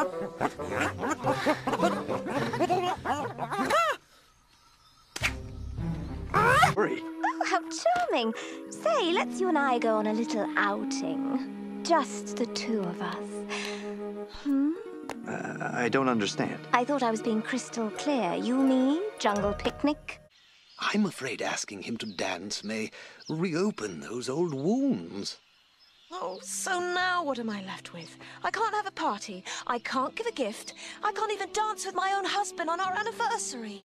Oh, how charming. Say, let's you and I go on a little outing. Just the two of us. Hmm? Uh, I don't understand. I thought I was being crystal clear. You, me, jungle picnic. I'm afraid asking him to dance may reopen those old wounds. Oh, so now what am I left with? I can't have a party. I can't give a gift. I can't even dance with my own husband on our anniversary.